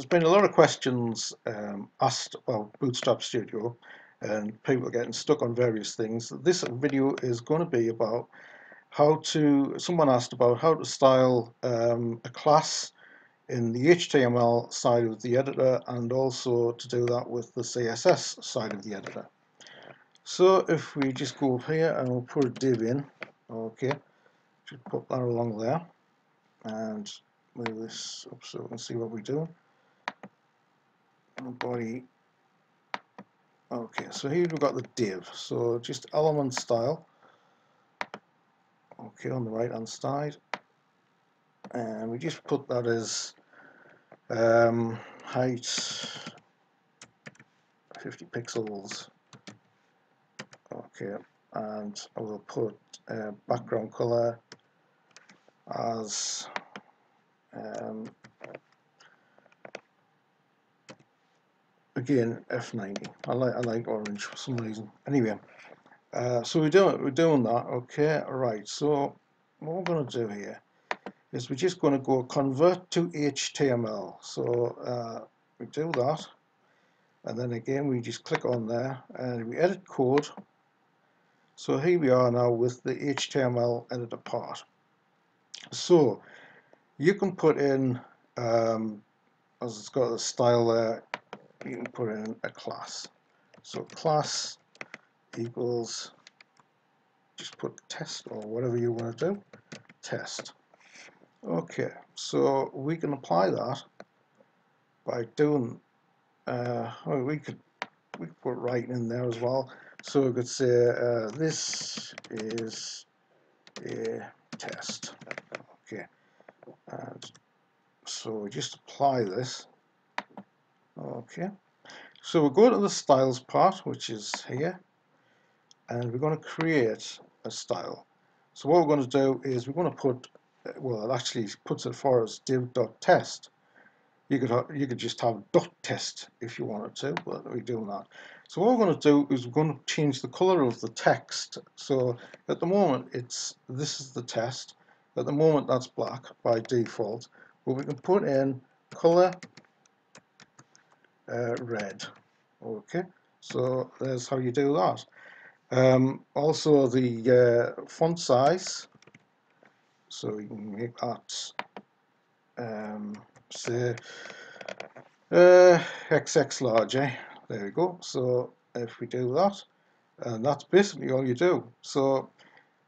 there's been a lot of questions um, asked about Bootstrap Studio and people are getting stuck on various things. This video is going to be about how to, someone asked about how to style um, a class in the HTML side of the editor and also to do that with the CSS side of the editor. So if we just go up here and we'll put a div in, okay, just put that along there and move this up so we can see what we do. Body. Okay, so here we've got the div. So just element style. Okay, on the right hand side. And we just put that as um, height 50 pixels. Okay, and I will put uh, background color as um, again F90 I like I like orange for some reason. Anyway uh, so we're doing we're doing that okay? Right so what we're going to do here is we're just going to go convert to HTML so uh, we do that and then again we just click on there and we edit code. So here we are now with the HTML editor part. So you can put in um, as it's got a style there you can put in a class. So class equals just put test or whatever you want to do test. Okay so we can apply that by doing uh, well, we could we could put right in there as well. So we could say uh, this is a test. Okay. And so we just apply this okay. So we'll go to the styles part which is here and we're going to create a style. So what we're going to do is we're going to put well it actually puts it for us div.test you could you could just have. dot test if you wanted to but we're doing that so what we're going to do is we're going to change the color of the text. So at the moment it's this is the test. At the moment that's black by default, but we can put in color red. Okay, so that's how you do that. Um, also the uh, font size, so you can make that um, say uh, XX large. Eh? There we go. So if we do that, and that's basically all you do. So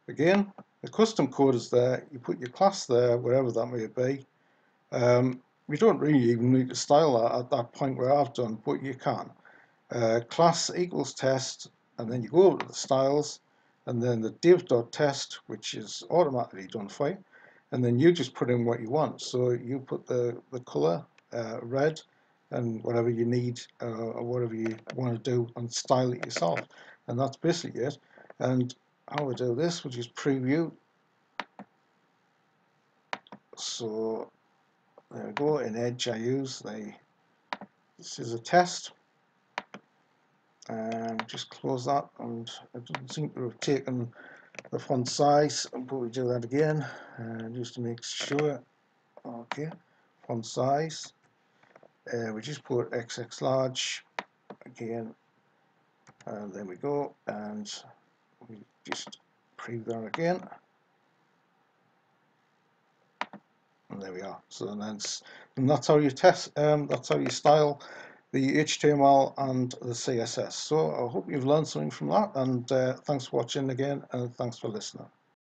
again, the custom code is there, you put your class there, wherever that may be. Um, you don't really even need to style that at that point where I've done, but you can. Uh, class equals test, and then you go over to the styles, and then the div.test, which is automatically done for you, and then you just put in what you want. So you put the, the color, uh, red, and whatever you need, uh, or whatever you want to do, and style it yourself. And that's basically it. And how we do this, we just preview. So there we go, in Edge I use the, this is a test, and just close that, and it doesn't seem to have taken the font size, but we do that again, and just to make sure, okay, font size, uh, we just put XX large, again, and there we go, and we just preview that again and there we are. So that's and that's how you test um, that's how you style the HTML and the CSS so I hope you've learned something from that and uh, thanks for watching again and thanks for listening